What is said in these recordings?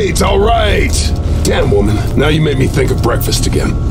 right, all right. Damn, woman. Now you made me think of breakfast again.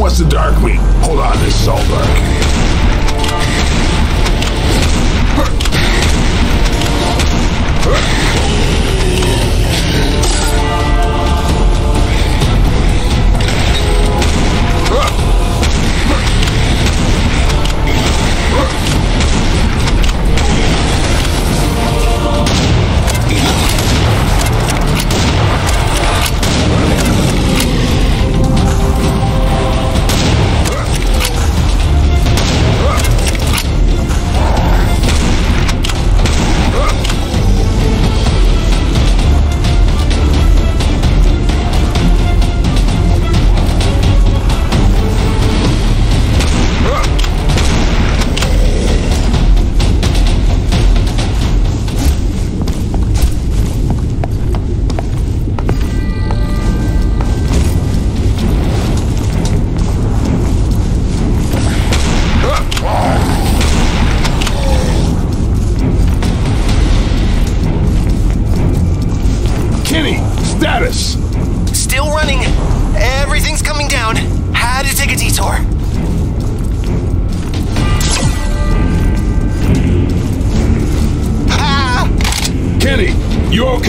Wants the dark meat? Hold on, this is.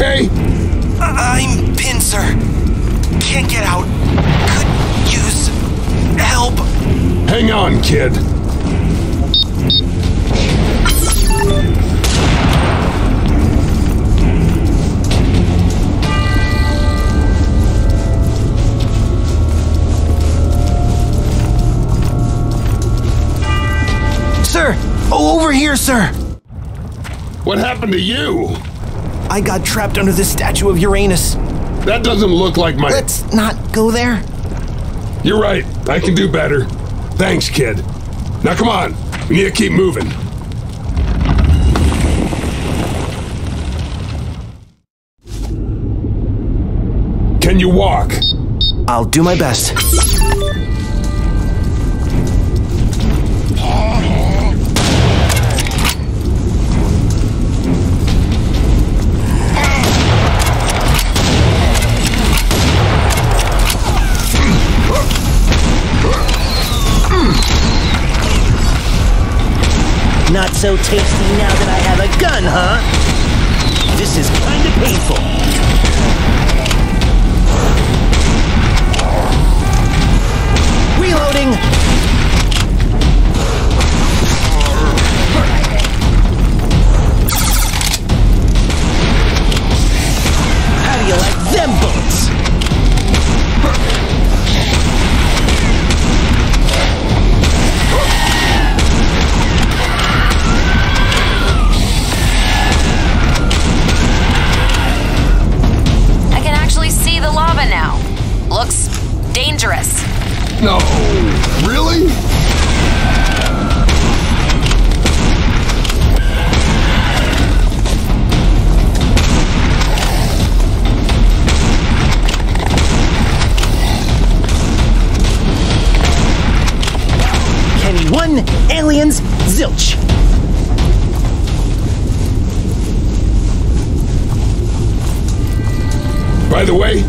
Okay? I'm pinned, sir. Can't get out. Could use help. Hang on, kid. Sir! Oh, over here, sir! What happened to you? I got trapped under the statue of Uranus. That doesn't look like my. Let's not go there. You're right. I can do better. Thanks, kid. Now come on. We need to keep moving. Can you walk? I'll do my best. So tasty now that I have a gun, huh? This is kinda painful. dangerous. No, really? Kenny 1, Aliens, Zilch. By the way,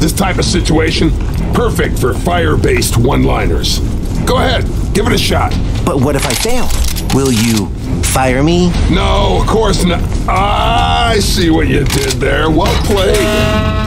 this type of situation perfect for fire-based one-liners. Go ahead, give it a shot. But what if I fail? Will you fire me? No, of course not. I see what you did there. Well played.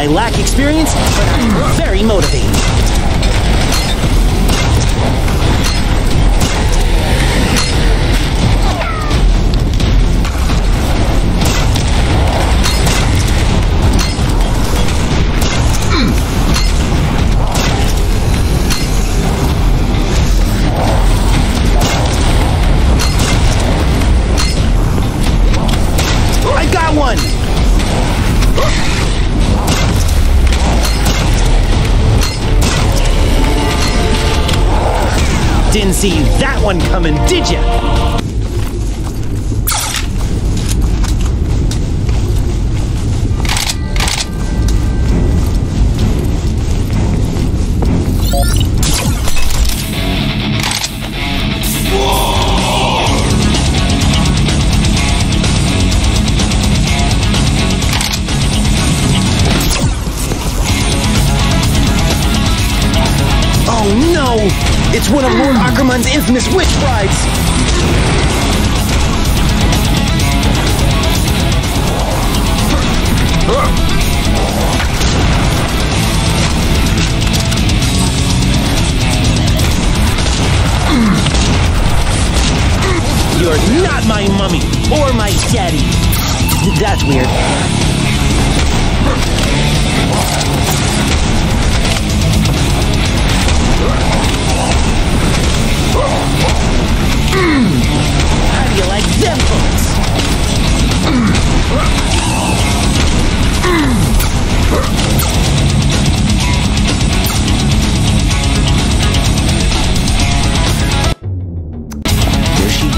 I lack experience, but I'm very motivated. see that one coming, did ya? Oh no! It's one of Lord Achriman's infamous witch brides! You're not my mummy or my daddy. That's weird.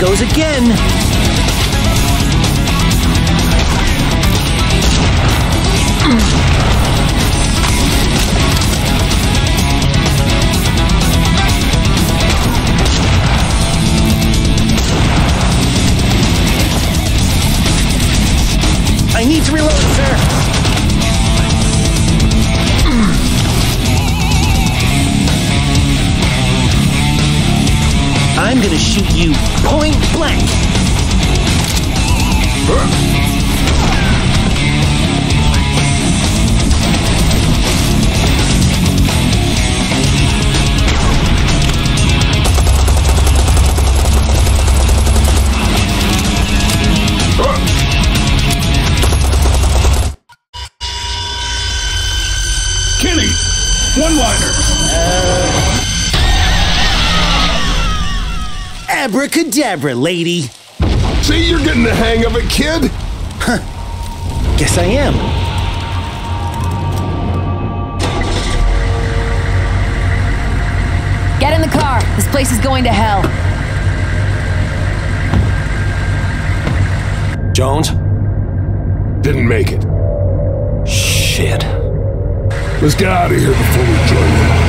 Goes again. Shoot you point blank. Abracadabra, lady. See, you're getting the hang of it, kid. Huh. Guess I am. Get in the car. This place is going to hell. Jones? Didn't make it. Shit. Let's get out of here before we join them.